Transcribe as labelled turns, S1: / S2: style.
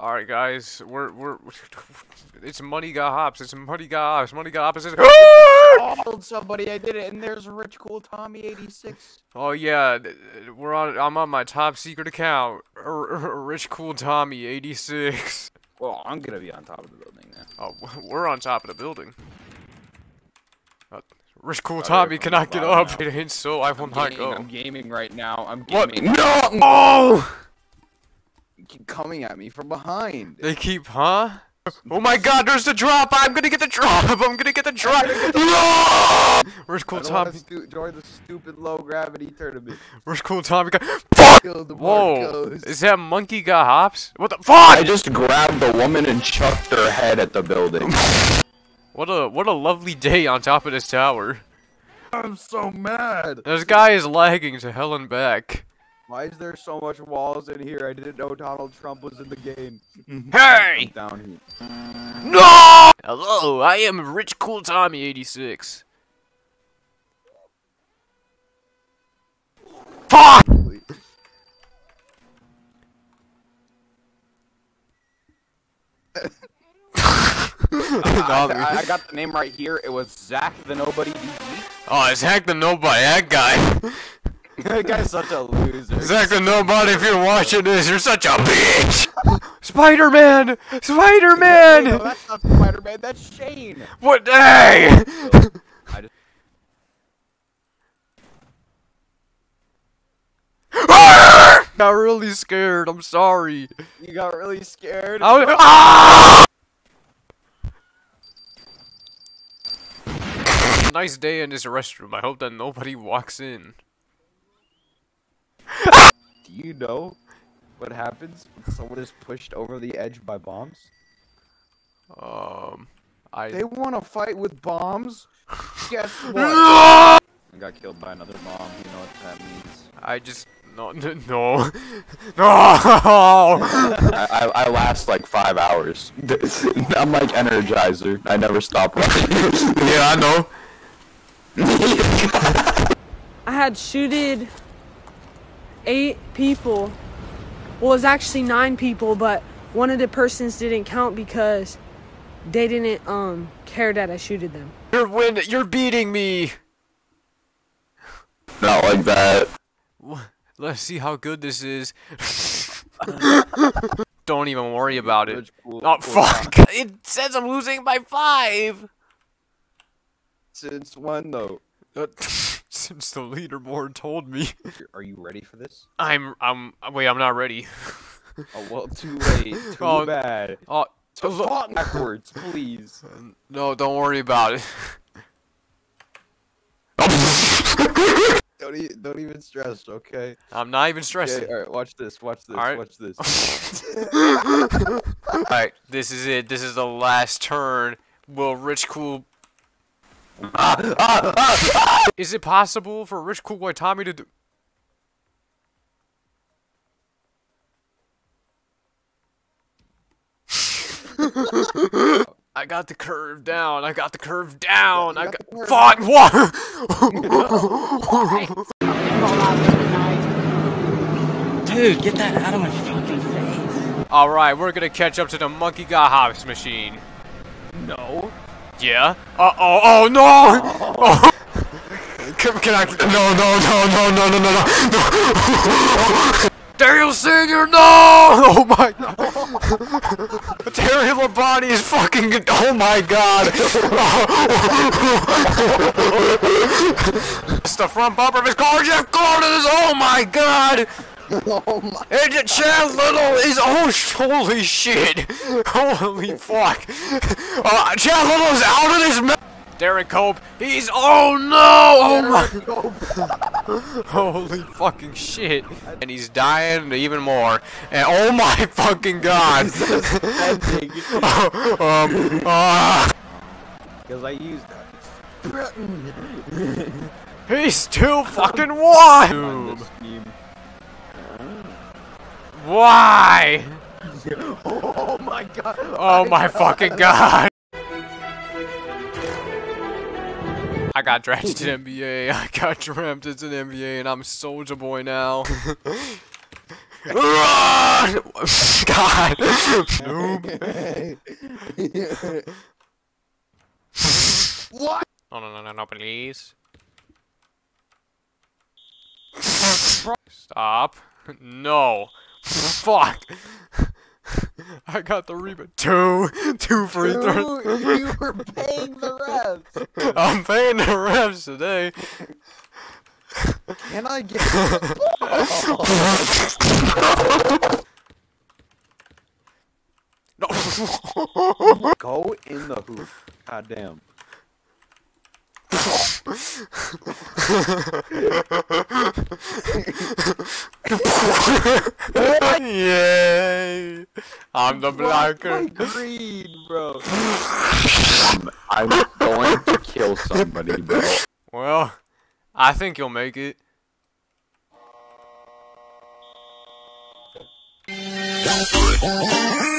S1: All right, guys, we're we're it's money got hops. It's money got hops. Money got opposites.
S2: Told somebody I did it, and there's Rich Cool Tommy 86.
S1: oh yeah, th- th- we're on. I'm on my top secret account. R- R- Rich Cool Tommy 86.
S2: Well, I'm gonna be on top of the building now.
S1: Oh, we're on top of the building. Uh, Rich Cool
S2: Oh,
S1: Tommy cannot get up.
S2: now.
S1: It ain't so. I will
S2: I'm
S1: not
S2: gaming,
S1: go.
S2: I'm gaming right now. I'm gaming.
S1: What?
S2: gaming.
S1: No! Oh!
S2: Keep coming at me from behind.
S1: They keep, huh? Oh my God! There's the drop. I'm gonna get the drop. I'm gonna get the drop. No! Where's Cool
S2: I wanna
S1: Tommy?
S2: stu- join the stupid low gravity tournament.
S1: Where's Cool Tommy? Fuck! Whoa! Is that monkey got hops? What the fuck?
S3: I just grabbed the woman and chucked her head at the building.
S1: What a what a lovely day on top of this tower.
S2: I'm so mad.
S1: This guy is lagging to hell and back.
S2: Why is there so much walls in here? I didn't know Donald Trump was in the game. Mm-hmm.
S1: Hey!
S2: I'm down here.
S1: No! Hello, I am Rich Cool Tommy 86. Fuck!
S2: I, I- I got the name right here. It was Zach the Nobody DG.
S1: Oh, it's Hack the Nobody, that guy.
S2: that guy's such a loser.
S1: Exactly, Nobody, if you're watching this, you're such a bitch! Spider-Man! Spider-Man!
S2: No, that's not Spider-Man. That's Shane.
S1: What? Hey!
S2: I just
S1: Got really scared. I'm sorry.
S2: you got really scared.
S1: I was, ah! Nice day in this restroom. I hope that nobody walks in.
S2: Do you know what happens when someone is pushed over the edge by bombs?
S1: Um, I.
S2: They want to fight with bombs. Guess what? I got killed by another bomb. You know what that means.
S1: I just no n- no no.
S3: I, I, I last like five hours. I'm like Energizer. I never stop running.
S1: yeah, I know.
S4: I had shooted eight people. Well, it was actually nine people, but one of the persons didn't count because they didn't um care that I shooted them.
S1: You're win. You're beating me.
S3: Not like that.
S1: Let's see how good this is. Don't even worry about it.
S2: Cool-
S1: Oh
S2: Cool
S1: fuck!
S2: Tom.
S1: It says I'm losing by five.
S2: Since when though?
S1: Since the leaderboard told me.
S2: Are you ready for this?
S1: I'm I'm wait. I'm not ready.
S2: Oh well, too late. Too
S1: Oh,
S2: bad.
S1: Oh
S2: So oh, walk oh. backwards, please.
S1: no! Don't worry about it.
S2: Don't e don't even stress, okay?
S1: I'm not even stressing.
S2: Okay, all right, watch this. Watch this.
S1: All right.
S2: Watch this.
S1: Alright, this is it. This is the last turn. Will Rich Cool. Is it possible for Rich Cool Boy Tommy to do. I got the curve down. I got the curve down.
S2: you
S1: I
S2: got
S1: got.
S2: the curve
S1: Fuck! What?
S5: Dude, get that out of my fucking face.
S1: Alright, we're gonna catch up to the Monkey Got Hops machine.
S2: no.
S1: Yeah? Uh oh, oh no! Oh. Can, can I? No, no, no, no, no, no, no, no! Daniel Senior, no! Oh my god! Terry Labonte is fucking. Oh my god! it's the front bumper of his car. Jeff Gordon is. Oh my god!
S2: Oh my.
S1: And Chad Little is oh holy shit, holy fuck! Uh, Chad Little is out of this. Ma- Derrike Cope, he's oh no! Oh my! holy fucking shit! And he's dying even more. And oh my fucking god! um, ah,
S2: Because I used that.
S1: he's still fucking won.
S2: This scheme.
S1: Why?
S2: Oh my god.
S1: Oh my fucking god! I got drafted to NBA. I got drafted to NBA, and I'm Soldier Boy now. Run! God.
S2: what?
S1: No, no, no, no, no, please. Stop. No. Fuck. I got the rebound. Two. Two free throws.
S2: Dude, you were paying the refs.
S1: I'm paying the refs today.
S2: Can I get?
S1: No.
S2: Go in the hoop. God damn.
S1: Yay! I'm the blacker.
S2: green, bro.
S3: I'm going to kill somebody, bro.
S1: Well, I think you'll make it.
S6: Don't